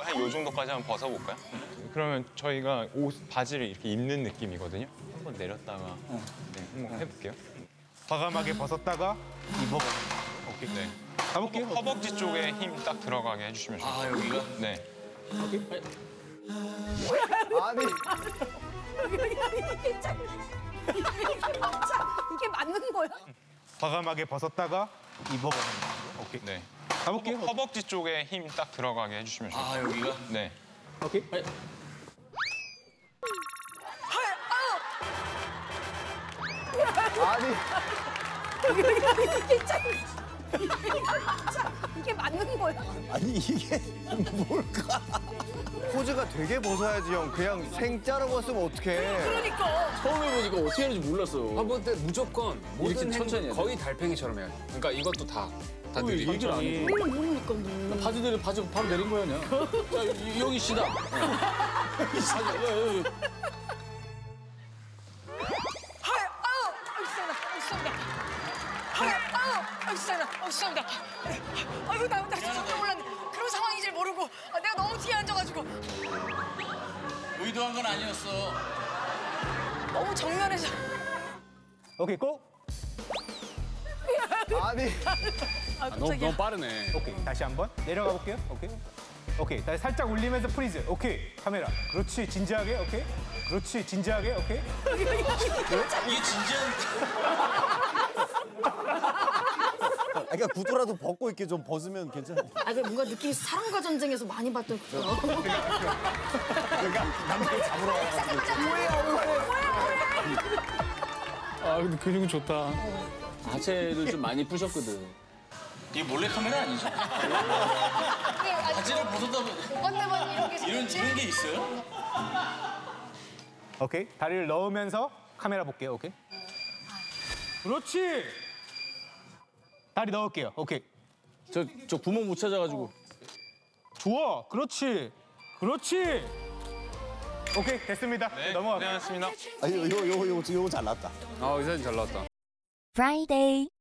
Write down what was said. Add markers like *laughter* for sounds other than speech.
거의 한요 정도까지 한번 벗어볼까요? 그러면 저희가 옷 바지를 이렇게 입는 느낌이거든요. 한번 내렸다가 네, 한번 해볼게요. 과감하게 벗었다가 거. 오케이. 네. 가볼게요. 허벅지 쪽에 힘 딱 들어가게 해주시면 좋아요. 아 여기가? 네. 아니 이게 맞는 거야? 과감하게 벗었다가 입어보는 거. 오케이. 네. 가볼게요. 허벅지 쪽에 힘 딱 들어가게 해주시면 좋아요. 아 여기가? 네. 오케이. 아니 이게 맞는 거야? 아니 이게 뭘까? 포즈가 되게 벗어야지 형. 그냥 생짜로 벗으면 어떡해. 그러니까 처음 해보니까 어떻게 하는지 몰랐어. 한번 때 무조건 모든 이렇게 천천히 거의 달팽이처럼 해야 돼. 그러니까 이것도 다. 다 느리게. 얘기를 안 해. 우리는 모르니까 뭐. 바지 내려 바지 바로 내린 거야 그냥. *laughs* 자 이- 여기 시다. 바지, 야, 야, 야. 헐, 아우. 헐, 시원해, 아우, 시원해. 아이고, 나, 나 진짜 몰랐네. 그런 상황인 줄 모르고 아, 내가 너무 뒤에 앉아가지고 의도한 건 아니었어. 너무 정면에서 오케이 go. 아니 아, 너무 깜짝이야. 너무 빠르네. 오케이. 다시 한번 내려가 볼게요. 오케이. 오케이. 다시 살짝 올리면서 freeze. 오케이. 카메라. 그렇지. 진지하게. 오케이. 그렇지. 진지하게. 오케이. 이게 진지한 그러니까 구두라도 벗고 이렇게 좀 벗으면 괜찮아. 아, 그 뭔가 느낌이 사랑과 전쟁에서 많이 봤던 그거. 그러니까 남자를 잡으러 와가지고. 아 근데 근육은 좋다. 하체를 좀 많이 푸셨거든. 이게 몰래 카메라 아니죠? 바지를 벗었다 보 언제만 이런 게 이런 생겼지? 이런 게 있어요? 오케이. 다리를 넣으면서 카메라 볼게요. 오케이. 그렇지. 다리 넣을게요. 오케이. 저 저 구멍 못 찾아가지고. 좋아. 그렇지. 그렇지. 오케이. 됐습니다. 네. 고생하셨습니다. 아니 이거 이거 이거 이거 잘 났다. 아, 이 사진 잘 나왔다. Friday.